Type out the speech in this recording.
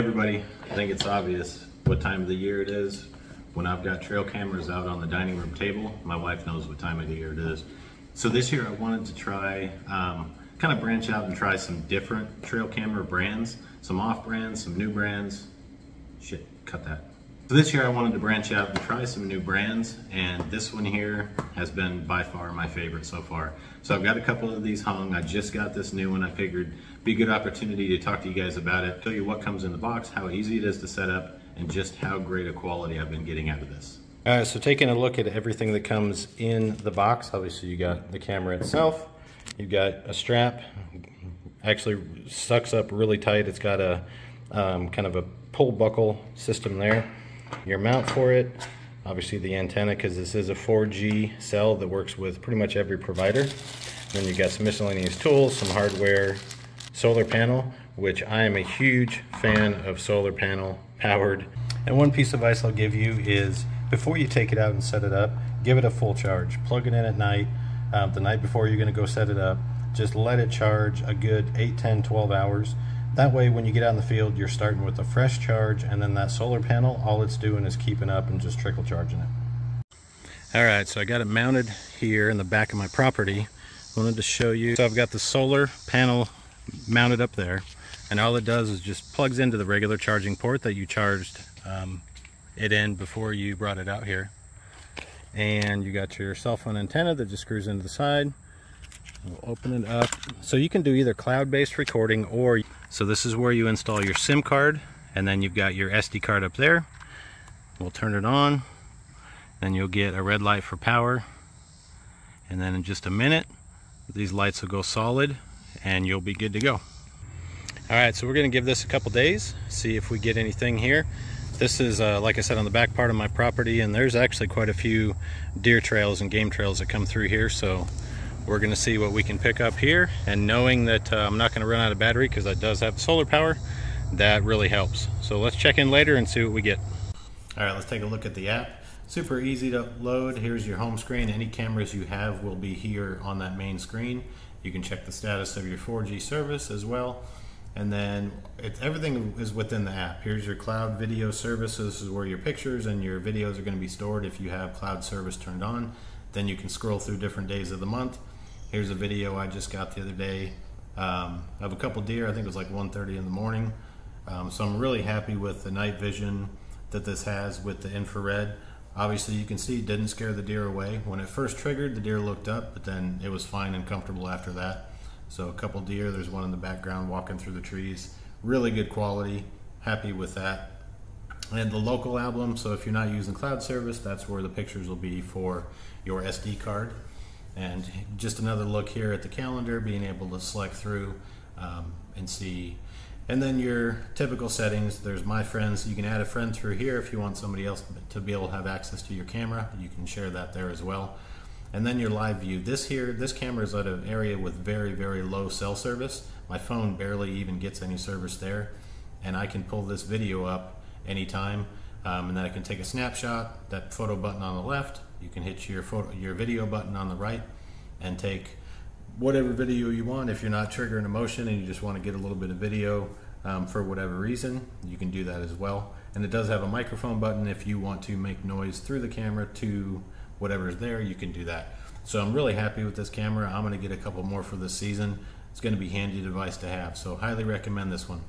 Everybody, I think it's obvious what time of the year it is. When I've got trail cameras out on the dining room table, my wife knows what time of the year it is. So this year I wanted to try, um, kind of branch out and try some different trail camera brands, some off brands, some new brands. Shit, cut that. So this year I wanted to branch out and try some new brands and this one here has been by far my favorite so far. So I've got a couple of these hung. I just got this new one. I figured be a good opportunity to talk to you guys about it, tell you what comes in the box, how easy it is to set up, and just how great a quality I've been getting out of this. All right, so taking a look at everything that comes in the box, obviously you got the camera itself, you've got a strap, actually sucks up really tight. It's got a um, kind of a pull buckle system there your mount for it, obviously the antenna because this is a 4G cell that works with pretty much every provider. Then you've got some miscellaneous tools, some hardware, solar panel, which I am a huge fan of solar panel powered. And one piece of advice I'll give you is before you take it out and set it up, give it a full charge. Plug it in at night, um, the night before you're gonna go set it up. Just let it charge a good 8, 10, 12 hours that way, when you get out in the field, you're starting with a fresh charge, and then that solar panel, all it's doing is keeping up and just trickle charging it. All right, so I got it mounted here in the back of my property. Wanted to show you. So I've got the solar panel mounted up there, and all it does is just plugs into the regular charging port that you charged um, it in before you brought it out here. And you got your cell phone antenna that just screws into the side. We'll open it up. So you can do either cloud-based recording or, so this is where you install your SIM card and then you've got your SD card up there. We'll turn it on. Then you'll get a red light for power. And then in just a minute, these lights will go solid and you'll be good to go. All right, so we're gonna give this a couple days, see if we get anything here. This is, uh, like I said, on the back part of my property, and there's actually quite a few deer trails and game trails that come through here, so we're gonna see what we can pick up here. And knowing that uh, I'm not gonna run out of battery because it does have solar power that really helps. So let's check in later and see what we get. All right let's take a look at the app. Super easy to load. Here's your home screen. Any cameras you have will be here on that main screen. You can check the status of your 4G service as well. And then everything is within the app. Here's your cloud video services. This is where your pictures and your videos are going to be stored if you have cloud service turned on. Then you can scroll through different days of the month Here's a video I just got the other day um, of a couple deer. I think it was like 1.30 in the morning. Um, so I'm really happy with the night vision that this has with the infrared. Obviously you can see it didn't scare the deer away. When it first triggered, the deer looked up, but then it was fine and comfortable after that. So a couple deer, there's one in the background walking through the trees. Really good quality, happy with that. And the local album, so if you're not using cloud service, that's where the pictures will be for your SD card. And just another look here at the calendar, being able to select through um, and see. And then your typical settings, there's my friends. You can add a friend through here if you want somebody else to be able to have access to your camera. You can share that there as well. And then your live view. This here, this camera is at an area with very, very low cell service. My phone barely even gets any service there. And I can pull this video up anytime. Um, and then I can take a snapshot, that photo button on the left, you can hit your photo, your video button on the right and take whatever video you want. If you're not triggering a motion and you just want to get a little bit of video um, for whatever reason, you can do that as well. And it does have a microphone button if you want to make noise through the camera to whatever's there, you can do that. So I'm really happy with this camera. I'm going to get a couple more for this season. It's going to be handy device to have. So highly recommend this one.